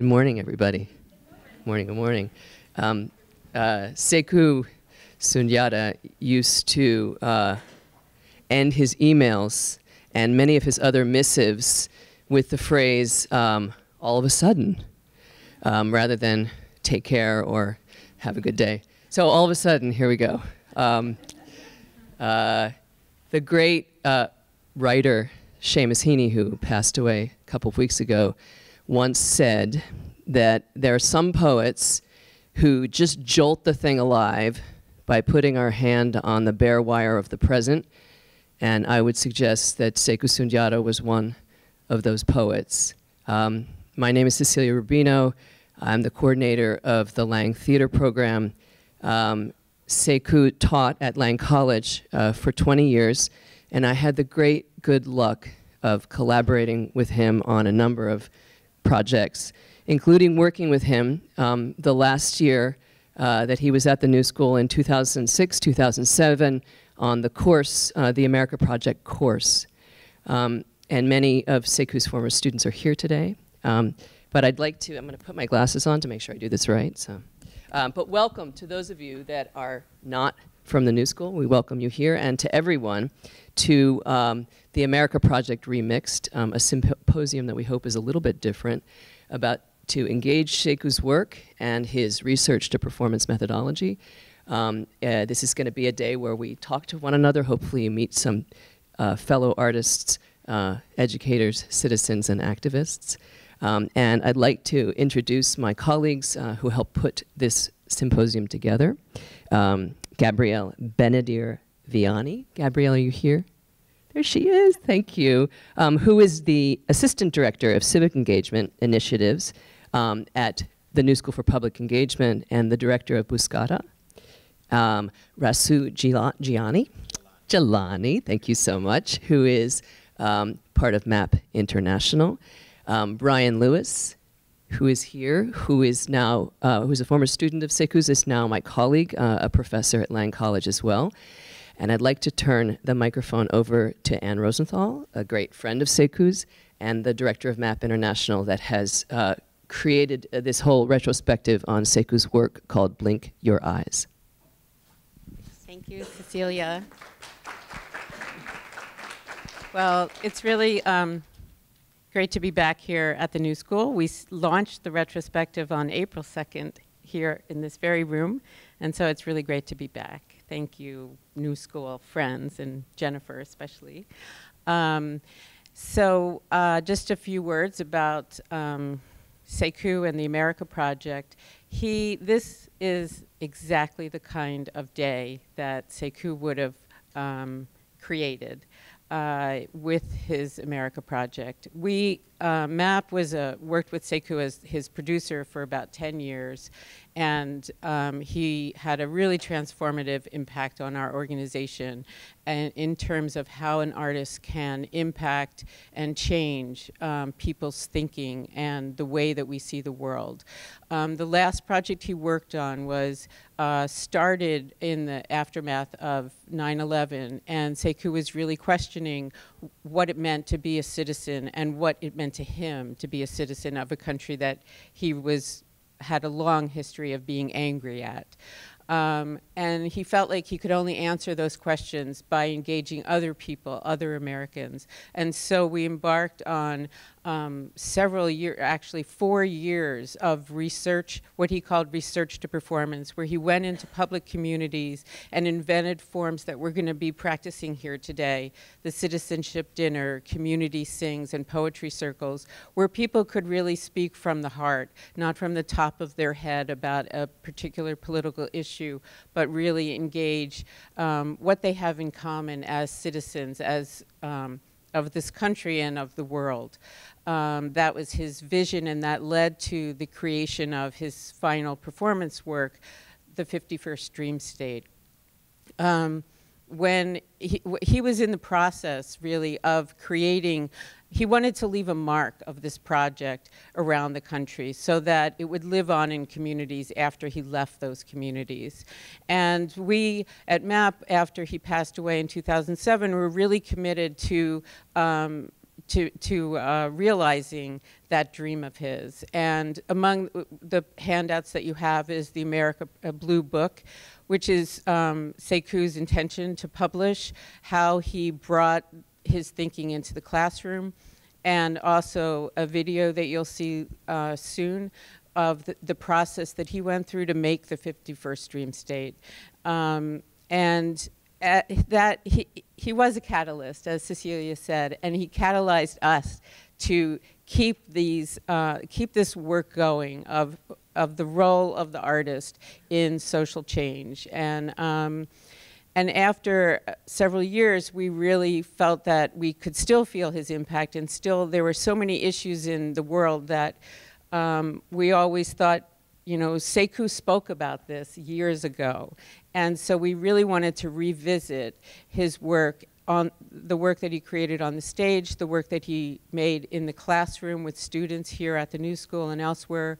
Good morning, everybody. Morning, good morning. Um, uh, Sekou Sundiata used to uh, end his emails and many of his other missives with the phrase, um, all of a sudden, um, rather than take care or have a good day. So all of a sudden, here we go. Um, uh, the great uh, writer Seamus Heaney, who passed away a couple of weeks ago, once said that there are some poets who just jolt the thing alive by putting our hand on the bare wire of the present. And I would suggest that Sekou Sundiata was one of those poets. Um, my name is Cecilia Rubino. I'm the coordinator of the Lang Theater Program. Um, Sekou taught at Lang College uh, for 20 years, and I had the great good luck of collaborating with him on a number of projects, including working with him um, the last year uh, that he was at the New School in 2006, 2007 on the course, uh, the America Project course. Um, and many of Sekou's former students are here today. Um, but I'd like to, I'm going to put my glasses on to make sure I do this right. So. Um, but welcome to those of you that are not from the New School. We welcome you here and to everyone to um, the America Project Remixed, um, a symposium that we hope is a little bit different about to engage Sekou's work and his research to performance methodology. Um, uh, this is going to be a day where we talk to one another, hopefully meet some uh, fellow artists, uh, educators, citizens, and activists. Um, and I'd like to introduce my colleagues uh, who helped put this symposium together. Um, Gabrielle Benadir Viani. Gabrielle, are you here? There she is, thank you. Um, who is the Assistant Director of Civic Engagement Initiatives um, at the New School for Public Engagement and the Director of Buscada. Um, Rasu Gianni, Jilani, thank you so much, who is um, part of MAP International. Um, Brian Lewis, who is here, who is now, uh, who's a former student of Sekou's, is now my colleague, uh, a professor at Lang College as well. And I'd like to turn the microphone over to Ann Rosenthal, a great friend of Sekou's, and the director of MAP International that has uh, created uh, this whole retrospective on Sekou's work called Blink Your Eyes. Thank you, Cecilia. Well, it's really um, great to be back here at the New School. We launched the retrospective on April 2nd here in this very room, and so it's really great to be back. Thank you, New School friends, and Jennifer especially. Um, so uh, just a few words about um, Sekou and the America Project. He, this is exactly the kind of day that Sekou would have um, created uh, with his America Project. We, uh, MAP was a, worked with Sekou as his producer for about 10 years, and um, he had a really transformative impact on our organization and in terms of how an artist can impact and change um, people's thinking and the way that we see the world. Um, the last project he worked on was uh, started in the aftermath of 9-11 and Sekou was really questioning what it meant to be a citizen and what it meant to him to be a citizen of a country that he was had a long history of being angry at. Um, and he felt like he could only answer those questions by engaging other people, other Americans. And so we embarked on um, several years, actually four years of research, what he called research to performance, where he went into public communities and invented forms that we're going to be practicing here today, the citizenship dinner, community sings, and poetry circles, where people could really speak from the heart, not from the top of their head about a particular political issue, but really engage um, what they have in common as citizens, as um, of this country and of the world. Um, that was his vision, and that led to the creation of his final performance work, The 51st Dream State. Um, when he, he was in the process, really, of creating he wanted to leave a mark of this project around the country so that it would live on in communities after he left those communities. And we at MAP, after he passed away in 2007, were really committed to um, to, to uh, realizing that dream of his. And among the handouts that you have is the America uh, Blue Book, which is um, Sekou's intention to publish how he brought his thinking into the classroom, and also a video that you'll see uh, soon of the, the, process that he went through to make the 51st Dream State. Um, and that he, he was a catalyst, as Cecilia said, and he catalyzed us to keep these uh, keep this work going of of the role of the artist in social change and. Um, and after several years, we really felt that we could still feel his impact, and still there were so many issues in the world that um, we always thought, you know, Sekou spoke about this years ago, and so we really wanted to revisit his work on the work that he created on the stage, the work that he made in the classroom with students here at the New School and elsewhere,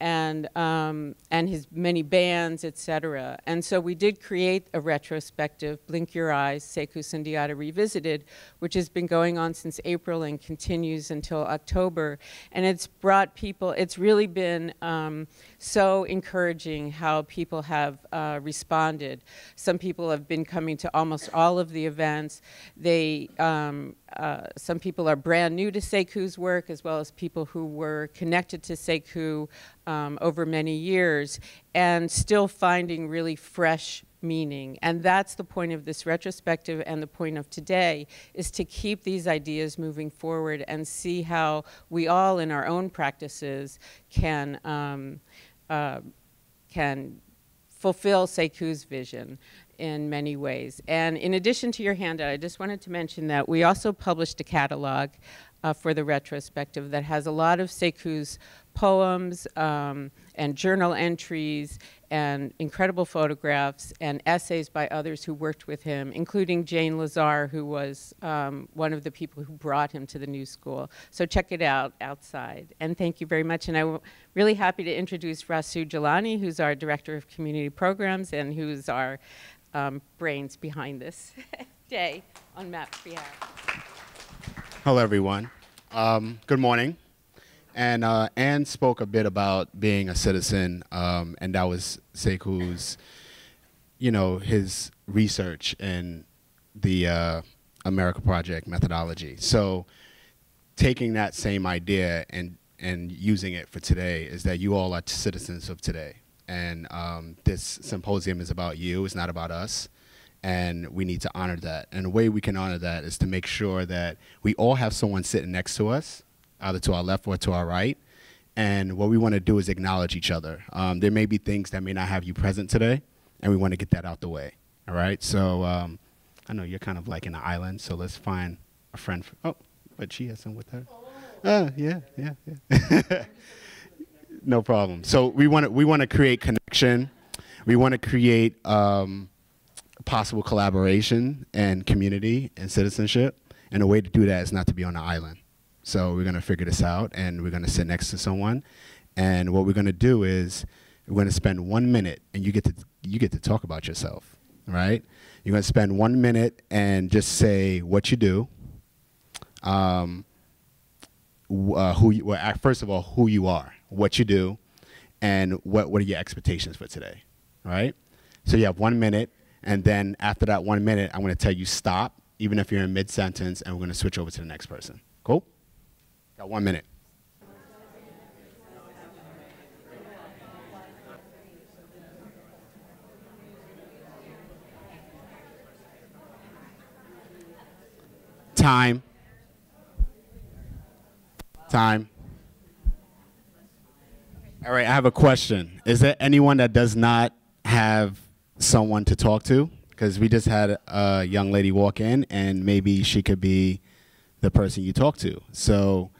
and, um, and his many bands, etc. And so we did create a retrospective, Blink Your Eyes, Sekou Sundiata Revisited, which has been going on since April and continues until October. And it's brought people, it's really been um, so encouraging how people have uh, responded. Some people have been coming to almost all of the events. They, um, uh, some people are brand new to Sekou's work, as well as people who were connected to Sekou um, over many years, and still finding really fresh meaning. And that's the point of this retrospective and the point of today, is to keep these ideas moving forward and see how we all in our own practices can um, uh, can fulfill Sekou's vision in many ways. And in addition to your handout, I just wanted to mention that we also published a catalog uh, for the retrospective that has a lot of Sekou's poems um, and journal entries and incredible photographs and essays by others who worked with him, including Jane Lazarre, who was um, one of the people who brought him to the new school. So check it out outside. And thank you very much. And I'm really happy to introduce Rasu Jilani, who's our Director of Community Programs and who's our um, brains behind this day on MAP's behalf. Hello, everyone. Um, good morning. And uh, Ann spoke a bit about being a citizen, um, and that was Sekou's, you know, his research and the uh, America Project methodology. So, taking that same idea and and using it for today is that you all are citizens of today, and um, this symposium is about you. It's not about us, and we need to honor that. And the way we can honor that is to make sure that we all have someone sitting next to us either to our left or to our right. And what we want to do is acknowledge each other. Um, there may be things that may not have you present today, and we want to get that out the way. All right. So um, I know you're kind of like in an island, so let's find a friend. For, oh, but she has some with her. Oh, yeah, yeah, yeah. no problem. So we want to we want to create connection. We want to create um, possible collaboration and community and citizenship. And a way to do that is not to be on an island. So we're going to figure this out and we're going to sit next to someone. And what we're going to do is we're going to spend one minute and you get to, you get to talk about yourself, right? You're going to spend one minute and just say what you do. Um, uh, who you, well, first of all, who you are, what you do, and what, what are your expectations for today, right? So you have one minute, and then after that one minute, I'm going to tell you stop, even if you're in mid-sentence, and we're going to switch over to the next person. Got one minute. Time. Time. All right, I have a question. Is there anyone that does not have someone to talk to? Because we just had a young lady walk in, and maybe she could be the person you talk to. So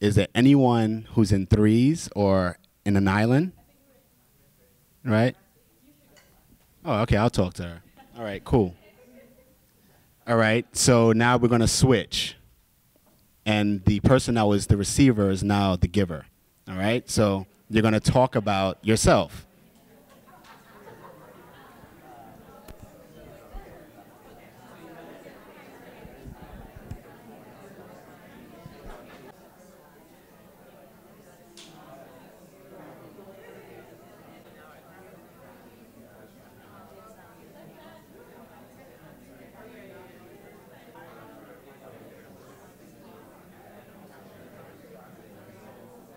is there anyone who's in threes or in an island? Right? Oh, okay, I'll talk to her. All right, cool. All right, so now we're going to switch. And the person that was the receiver is now the giver. All right, so you're going to talk about yourself.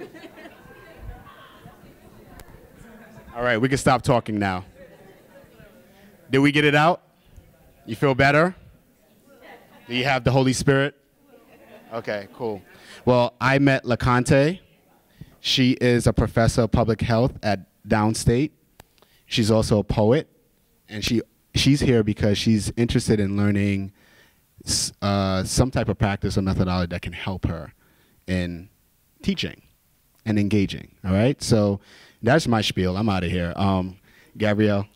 All right, we can stop talking now. Did we get it out? You feel better? Do you have the Holy Spirit? Okay, cool. Well, I met LaConte. She is a professor of public health at Downstate. She's also a poet, and she she's here because she's interested in learning uh, some type of practice or methodology that can help her in teaching and engaging. All right, so that's my spiel. I'm out of here. Um, Gabrielle.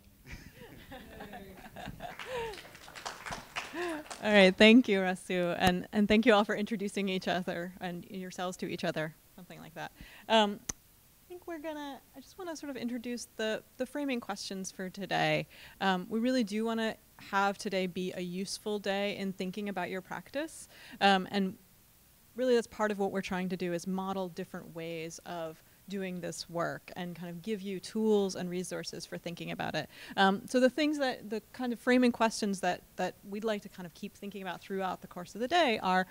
All right, thank you, Rasu, and and thank you all for introducing each other and yourselves to each other, something like that. Um, I think we're gonna. I just want to sort of introduce the the framing questions for today. Um, we really do want to have today be a useful day in thinking about your practice, um, and really that's part of what we're trying to do is model different ways of doing this work and kind of give you tools and resources for thinking about it. Um, so the things that, the kind of framing questions that, that we'd like to kind of keep thinking about throughout the course of the day are,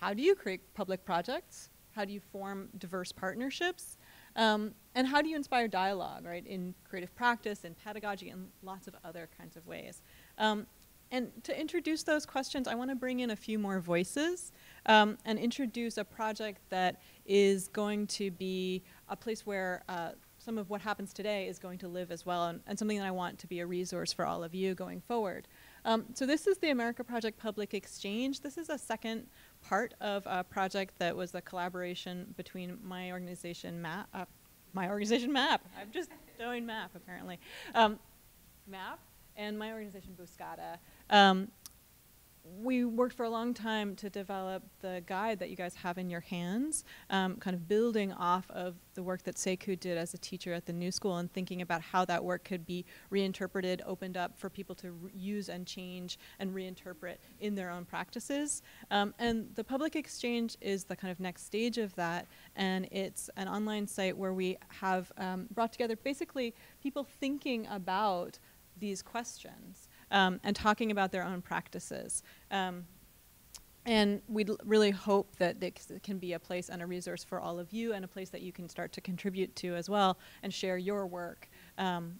how do you create public projects? How do you form diverse partnerships? Um, and how do you inspire dialogue, right, in creative practice, in pedagogy, and lots of other kinds of ways? Um, and to introduce those questions, I want to bring in a few more voices um, and introduce a project that is going to be a place where uh, some of what happens today is going to live as well, and, and, something that I want to be a resource for all of you going forward. Um, so this is the America Project Public Exchange. This is a second part of a project that was a collaboration between my organization, MAP, uh, my organization, MAP. I'm just doing MAP, apparently. Um, MAP and my organization, Buscada. Um, we worked for a long time to develop the guide that you guys have in your hands, um, kind of building off of the work that Sekou did as a teacher at the New School and thinking about how that work could be reinterpreted, opened up for people to use and change and reinterpret in their own practices. Um, and the public exchange is the kind of next stage of that, and it's an online site where we have um, brought together basically people thinking about these questions um, and talking about their own practices. Um, and we really hope that it can be a place and a resource for all of you and a place that you can start to contribute to as well and share your work um,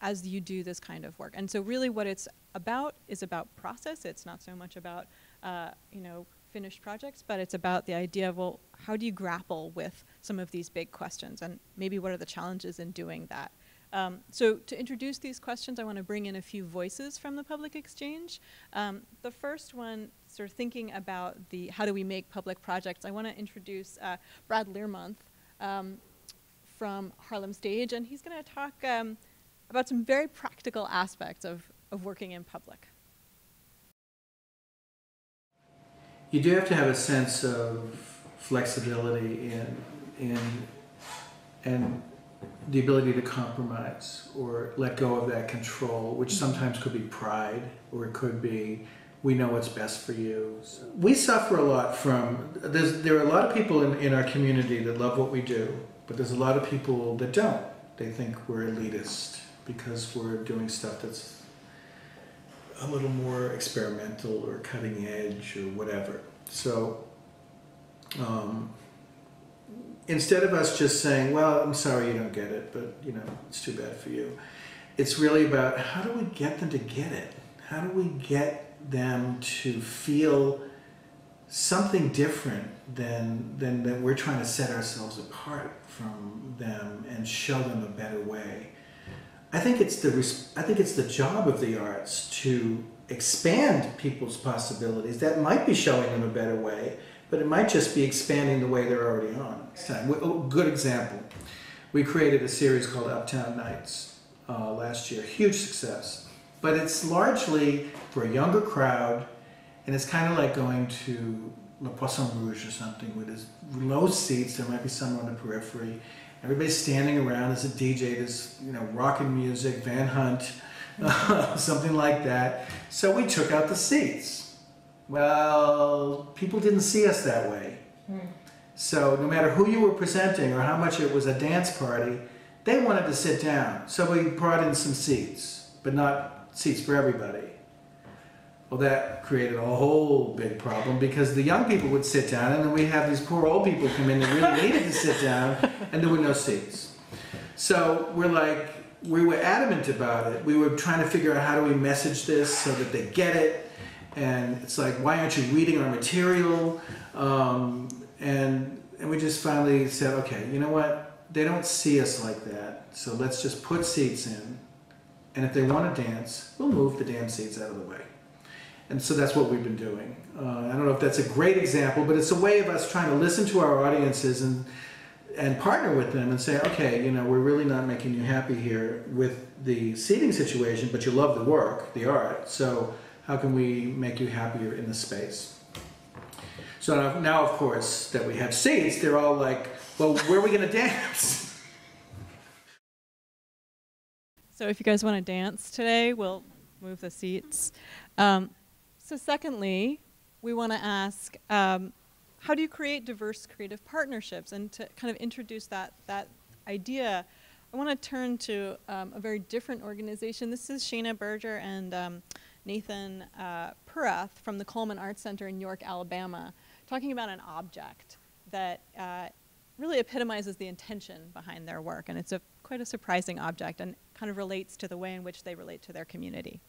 as you do this kind of work. And so really what it's about is about process. It's not so much about, uh, you know, finished projects, but it's about the idea of, well, how do you grapple with some of these big questions and maybe what are the challenges in doing that? Um, so to introduce these questions, I want to bring in a few voices from the public exchange. Um, the first one, sort of thinking about the how do we make public projects, I want to introduce uh, Brad Learmonth um, from Harlem Stage, and he's going to talk um, about some very practical aspects of, of working in public. You do have to have a sense of flexibility in, in and the ability to compromise or let go of that control, which sometimes could be pride or it could be we know what's best for you. So we suffer a lot from there are a lot of people in, in our community that love what we do, but there's a lot of people that don't. They think we're elitist because we're doing stuff that's a little more experimental or cutting edge or whatever. So um, instead of us just saying, well, I'm sorry you don't get it, but you know, it's too bad for you. It's really about how do we get them to get it? How do we get them to feel something different than, than that we're trying to set ourselves apart from them and show them a better way? I think it's the I think it's the job of the arts to expand people's possibilities. That might be showing them a better way but it might just be expanding the way they're already on. Oh, good example. We created a series called Uptown Nights uh, last year, huge success. But it's largely for a younger crowd, and it's kind of like going to Le Poisson Rouge or something with there's low seats. There might be someone on the periphery. Everybody's standing around. There's a DJ. There's you know rocking music, Van Hunt, something like that. So we took out the seats well, people didn't see us that way. Hmm. So no matter who you were presenting or how much it was a dance party, they wanted to sit down. So we brought in some seats, but not seats for everybody. Well, that created a whole big problem because the young people would sit down, and then we have these poor old people come in that really needed to sit down, and there were no seats. So we're like, we were adamant about it. We were trying to figure out how do we message this so that they get it. And it's like, why aren't you reading our material? Um, and and we just finally said, okay, you know what? They don't see us like that, so let's just put seats in. And if they want to dance, we'll move the damn seats out of the way. And so that's what we've been doing. Uh, I don't know if that's a great example, but it's a way of us trying to listen to our audiences and and partner with them and say, okay, you know, we're really not making you happy here with the seating situation, but you love the work, the art. So how can we make you happier in the space? So now, now of course, that we have seats, they're all like, well, where are we going to dance? So if you guys want to dance today, we'll move the seats. Um, so secondly, we want to ask, um, how do you create diverse creative partnerships? And to kind of introduce that, that idea, I want to turn to um, a very different organization. This is Shana Berger and um, Nathan uh, Purath from the Coleman Arts Center in York, Alabama, talking about an object that uh, really epitomizes the intention behind their work. And it's a, quite a surprising object and kind of relates to the way in which they relate to their community.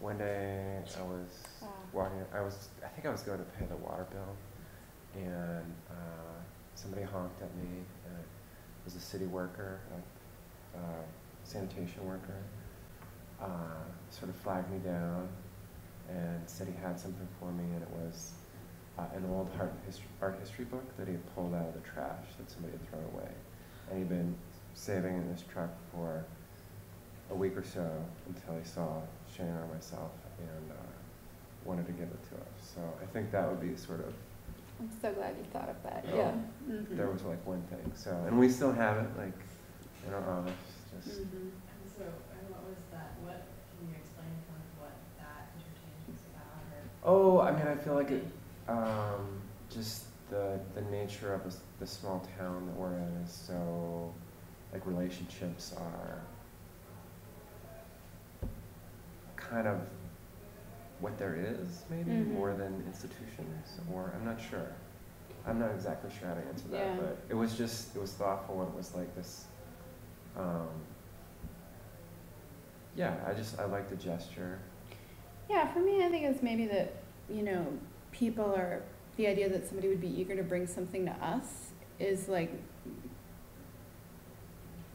One day I was walking, I was, I think I was going to pay the water bill, and uh, somebody honked at me, and it was a city worker, a uh, sanitation worker, uh, sort of flagged me down and said he had something for me, and it was uh, an old art history, art history book that he had pulled out of the trash that somebody had thrown away. And he'd been saving in his truck for a week or so until he saw Shane or myself and uh, wanted to give it to us. So I think that would be sort of. I'm so glad you thought of that. Oh, yeah. Mm-hmm. There was like one thing. So and we still have it like in our office. Just. Mm-hmm. And so, and what was that, what, can you explain kind of what that interchange was about, or? Oh, I mean, I feel like it. Um, just the the nature of the small town that we're in is so, like relationships are kind of what there is, maybe Mhm. more than institutions, or I'm not sure. I'm not exactly sure how to answer that, Yeah. but it was just it was thoughtful and it was like this. Um, yeah, I just I like the gesture. Yeah, for me, I think it's maybe that, you know, people are, the idea that somebody would be eager to bring something to us is like,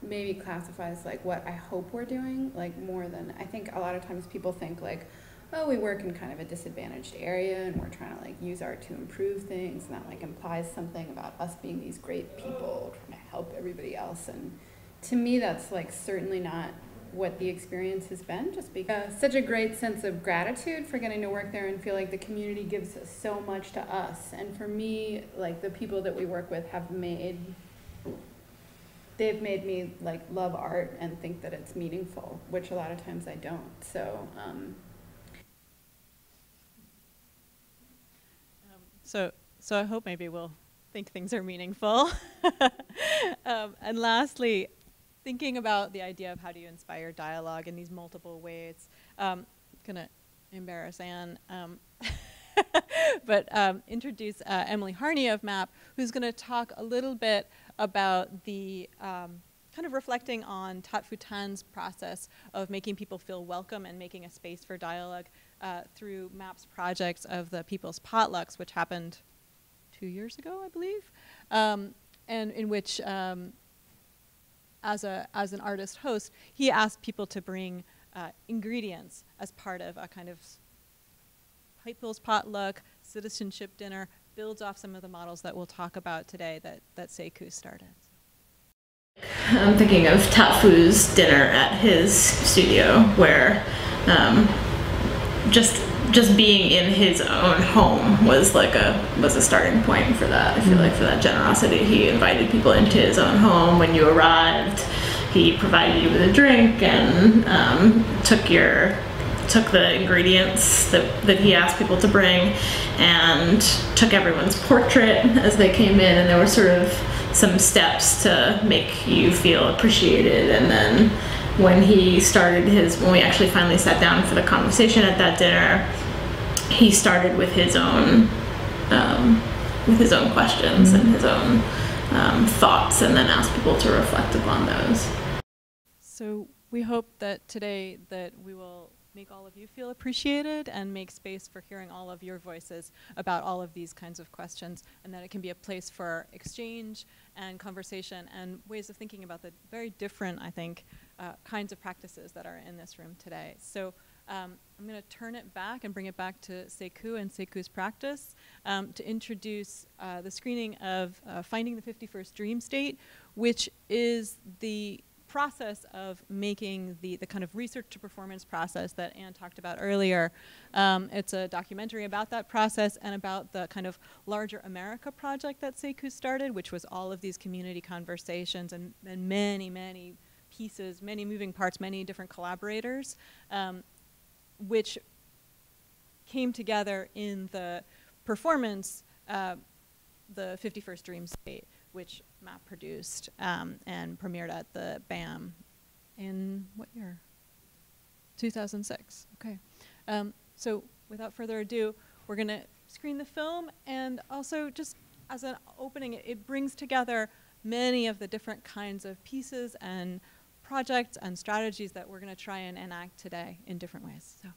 maybe classifies like what I hope we're doing, like more than, I think a lot of times people think like, oh, we work in kind of a disadvantaged area and we're trying to like use art to improve things and that like implies something about us being these great people trying to help everybody else. And to me that's like certainly not what the experience has been just because such a great sense of gratitude for getting to work there and feel like the community gives so much to us and for me like the people that we work with have made they've made me like love art and think that it's meaningful which a lot of times i don't so um, So, so I hope maybe we'll think things are meaningful. um, and lastly, thinking about the idea of how do you inspire dialogue in these multiple ways. Um, gonna embarrass Ann, um, but um, introduce uh, Emily Harney of MAP, who's going to talk a little bit about the um, kind of reflecting on Tattfoo Tan's process of making people feel welcome and making a space for dialogue uh, through MAP's projects of the People's Potlucks, which happened two years ago, I believe, um, and in which, um, as, a, as an artist host, he asked people to bring uh, ingredients as part of a kind of People's Potluck, citizenship dinner, builds off some of the models that we'll talk about today that, that Sekou started. I'm thinking of Tattfoo's dinner at his studio, where um, just just being in his own home was like a was a starting point for that. I feel like for that generosity, he invited people into his own home when you arrived. He provided you with a drink and um, took your took the ingredients that, that he asked people to bring and took everyone's portrait as they came in and there were sort of some steps to make you feel appreciated and then when he started his, when we actually finally sat down for the conversation at that dinner, he started with his own, um, with his own questions and his own um, thoughts, and then asked people to reflect upon those. So we hope that today that we will make all of you feel appreciated and make space for hearing all of your voices about all of these kinds of questions and that it can be a place for exchange and conversation and ways of thinking about the very different, I think, uh, kinds of practices that are in this room today. So um, I'm going to turn it back and bring it back to Sekou and Sekou's practice um, to introduce uh, the screening of uh, Finding the 51st Dream State, which is the process of making the, the kind of research to performance process that Ann talked about earlier. Um, it's a documentary about that process and about the kind of larger America project that Sekou started, which was all of these community conversations and, and many, many pieces, many moving parts, many different collaborators, um, which came together in the performance, uh, the 51st Dream State which MAP produced um, and premiered at the BAM in what year? 2006. Okay. Um, so without further ado, we're going to screen the film and also just as an opening, it, it brings together many of the different kinds of pieces and projects and strategies that we're going to try and enact today in different ways. So.